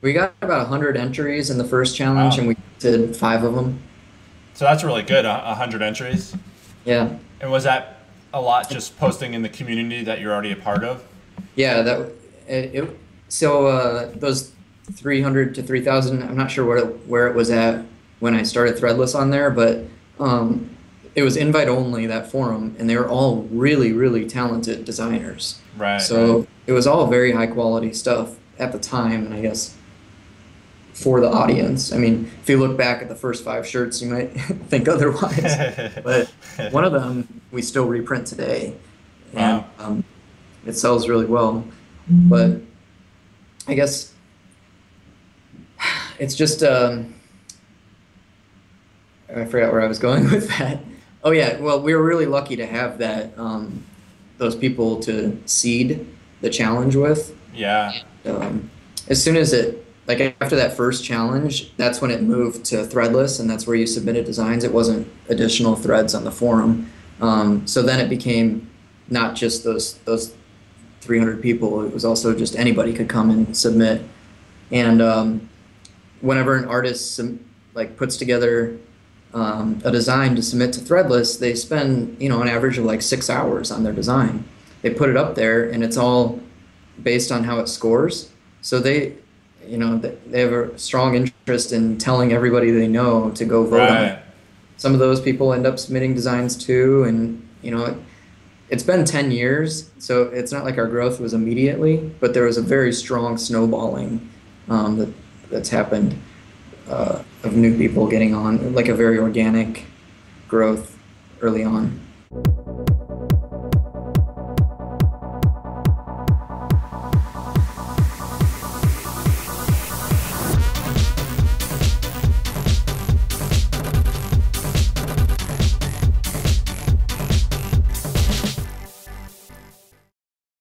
We got about 100 entries in the first challenge Wow. and we did five of them. So that's really good. A a hundred entries. Yeah. And was that a lot just posting in the community that you're already a part of? Yeah, that it, it so uh, those 300 to 3000 I'm not sure where it, where it was at when I started Threadless on there, but um, it was invite only that forum and they were all really really talented designers. Right. So it was all very high quality stuff at the time, and I guess for the audience. I mean, if you look back at the first five shirts, you might think otherwise. but one of them we still reprint today, and um, it sells really well. But I guess it's just um, I forgot where I was going with that. Oh yeah, well we were really lucky to have that um, those people to seed the challenge with. yeah. Um, as soon as it like after that first challenge, that's when it moved to Threadless, and that's where you submitted designs. It wasn't additional threads on the forum. Um, so then it became not just those those 300 people. It was also just anybody could come and submit. And um, whenever an artist like puts together um, a design to submit to Threadless, they spend you know an average of like six hours on their design. They put it up there, and it's all based on how it scores. So they, you know, they have a strong interest in telling everybody they know to go vote on it. Some of those people end up submitting designs too, and you know, it's been 10 years, so it's not like our growth was immediately, but there was a very strong snowballing um, that that's happened uh, of new people getting on, like a very organic growth early on.